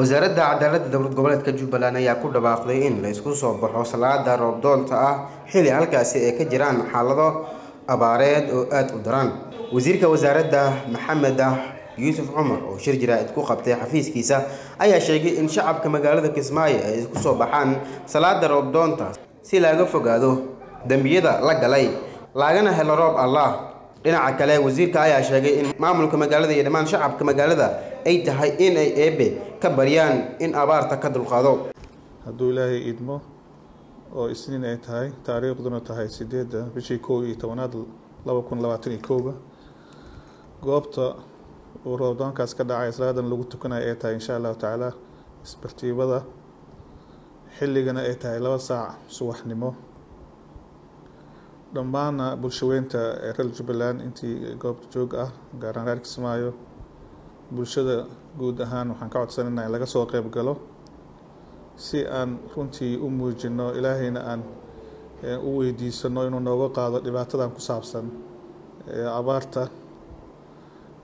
wasaaradda cadaaladda dowlad goboleedka jubbaland ayaa ku dhawaaqday in la isku soo baxo salaada roobdoonta ah xilli halkaasi ay ka jiraan xaalado abaareed oo aada u daran. Wasiirka wasaaradda maxamed yuusuf cumar oo shir jaraa'id ku qabtay xafiiskiisa ayaa sheegay in shacabka magaalada kismaayo ay isku soo baxaan salaada roobdoonta si laaga fogaado dembiyada la galay laagana helo roob allah dhinaca kale wasiirka ayaa sheegay in maamulka magaalada iyo dhammaan shacabka magaalada ay tahay in ay ka baryaan in abaarta ka dulqaado. Hadduu ilaahay idmo oo isniin ay tahay taariikhduna tahay sideedda bishii kow iyo tobanaad laba kun labaatan iyo kowga goobta uu roobdoonkaas ka dhacay salaadan lagu tukanayo ay tahay insha allahu tacaala isbartiibada xilligana ay tahay laba saac subaxnimo dhammaana bulshaweynta ee reer jubbaland intii goobta joog ah gaaraan reer kismaayo bulshada guud ahaan waxaan ka codsanayna in laga soo qeyb galo si aan runtii u muujino ilaahayna aan u weydiisano inuu nooga qaado dhibaatadan ku saabsan abaarta.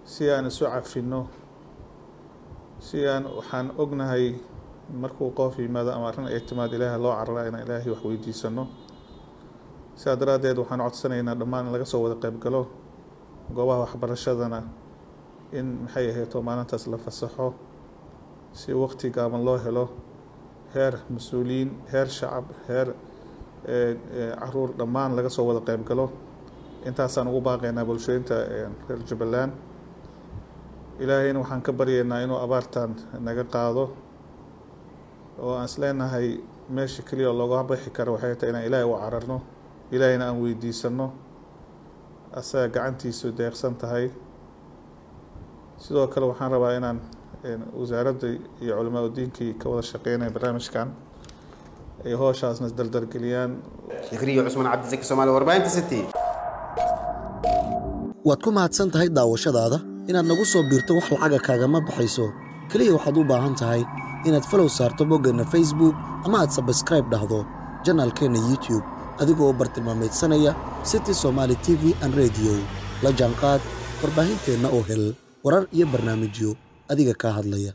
Si aan isu cafino si aan waxaan ognahay markuu qoof yimaado ama arrin ay timaad ilaaha loo carara inaan ilaahay wax weydiisano sidaa daraaddeed waxaan codsanaynaa dhammaan in laga soo wada qeyb galo goobaha waxbarashadana in maxay ahayto maalintaas la fasaxo si waqti gaaban loo helo heer mas'uuliyiin heer shacab heer carruur dhammaan laga soo wada qeyb galo. Intaasaan ugu baaqaynaa bulshooyinta reer jubbaland ilaahayna waxaan ka baryaynaa inuu abaartan naga qaado oo aan isleenahay meesha keliya oo looga bixi karo waxay tahay inaan ilaahay u cararno ilaahayna aan weydiisano asaga gacantiisu deeqsan tahay. Sidoo kale waxaan rabaa inaan wasaaradda iyo culamaa udiinkii ka wada shaqeynaya barnaamijkan. Ay hooshaasna dardargeliyaan fikriyo cusmaan cabdisaki soomaali warbaahinta city. Waad ku mahadsan tahay daawashadaada? Inaad nagu soo biirto wax lacaga kaagama baxayso. Keliya waxaad u baahan tahay inaad falow saarto boggeenna facebook ama aad sabskraib dhahdo janaalkeenna youtube adigoo bartilmaameedsanaya city somaali t v an rediyo la jaanqaad warbaahinteenna oo hel warar iyo barnaamijyo adiga kaa hadlaya